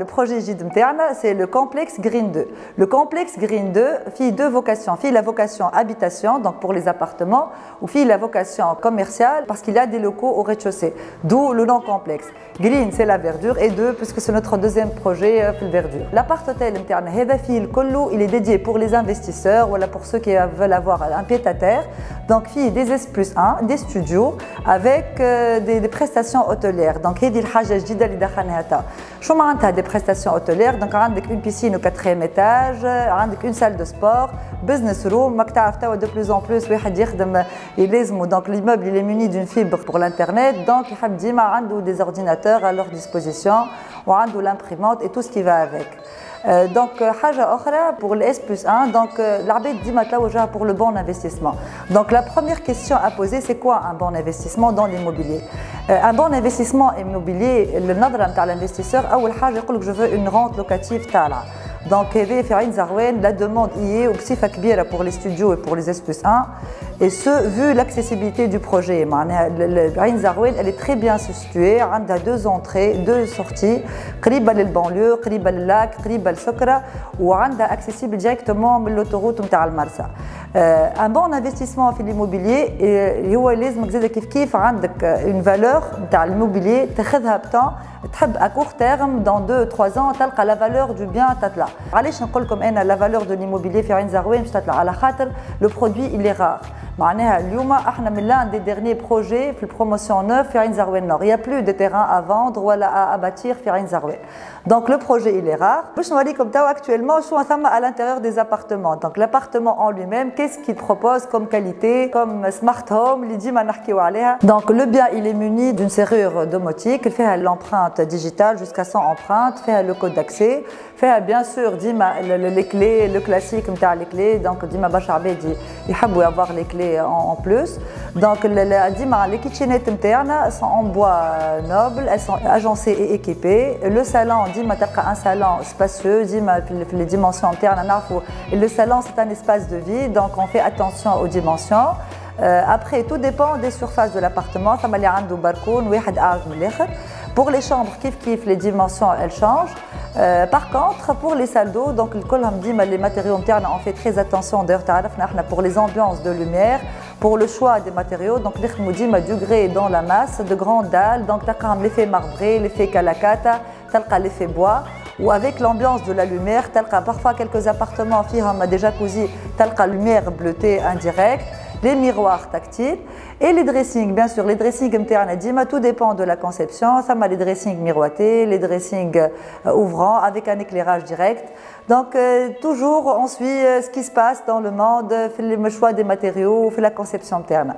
Le projet JID c'est le complexe Green 2. Le complexe Green 2 fait deux vocations. Fait la vocation habitation, donc pour les appartements, ou fait la vocation commerciale parce qu'il y a des locaux au rez-de-chaussée. D'où le nom complexe. Green, c'est la verdure, et deux, puisque c'est notre deuxième projet, euh, verdure. L'appart hôtel interne, il est dédié pour les investisseurs, voilà pour ceux qui veulent avoir un pied à terre. Donc, il des S plus 1, des studios avec euh, des, prestations hôtelières. Donc, il y a des prestations hôtelières. Donc, il une piscine au quatrième étage, une salle de sport, business room, de plus en plus, donc l'immeuble est muni d'une fibre pour l'internet, donc il y a des ordinateurs à leur disposition, ou l'imprimante et tout ce qui va avec. Euh, donc, حاجة أخرى pour le S plus 1, donc euh, l'arbitre dit maintenant pour le bon investissement. Donc la première question à poser, c'est quoi un bon investissement dans l'immobilier euh, Un bon investissement immobilier, le نظرة نتاع l'investisseur, أول حاجة يقول لك je veux une rente locative تاعها. donc, la demande y est aussi pour les studios et pour les S1. Et ce, vu l'accessibilité du projet. Eh ben, elle est très bien située. Elle a deux entrées, deux sorties. Elle est banlieue, elle est lac, elle est Sokra. Ou elle est accessible directement à l'autoroute de Marsa. Euh, un bon investissement dans l'immobilier, il faut euh, une valeur dans l'immobilier, tu as à court terme, dans 2-3 ans, tu la valeur du bien, tu as تطلع. علاش نقول لكم انا la valeur de l'immobilier في عين زغوان باش تطلع على خاطر le produit il est rare. معناها اليوم احنا من l'un des derniers projets في promotion neuf في عين زغوان nord. Il y a plus de terrain à vendre ou à bâtir في عين زغوان. Donc le projet il est rare. باش نوريكم توا actuellement شو ثم à l'intérieur des appartements. Donc l'appartement en lui-même qu'est-ce qu'il propose comme qualité comme smart home اللي ديما نحكيو عليها. Donc le bien il est muni d'une serrure domotique, il fait l'empreinte digitale jusqu'à 100 empreintes, fait le code d'accès, fait bien sûr dima les clés le classique les clés donc dima باش عباد يحبوا avoir les clés en, plus. Donc, les kitchenettes internes sont en bois noble, elles sont agencées et équipées. Le salon, dit un salon spacieux, les dimensions internes, le salon c'est un espace de vie, donc on fait attention aux dimensions. Euh, après, tout dépend des surfaces de l'appartement. Pour les chambres, kif kif, les dimensions elles changent. Euh, par contre, pour les salles d'eau, donc les matériaux internes, on fait très attention. D'ailleurs, pour les ambiances de lumière, pour le choix des matériaux, donc du grès dans la masse, de grandes dalles, donc l'effet marbré, l'effet kalakata, l'effet bois ou avec l'ambiance de la lumière, parfois quelques appartements, déjà jacuzzi, la lumière bleutée indirecte les miroirs tactiles et les dressings. Bien sûr, les dressings internes, tout dépend de la conception. Ça m'a les dressings miroités, les dressings euh, ouvrants avec un éclairage direct. Donc, euh, toujours, on suit euh, ce qui se passe dans le monde, fait le choix des matériaux, fait la conception interne.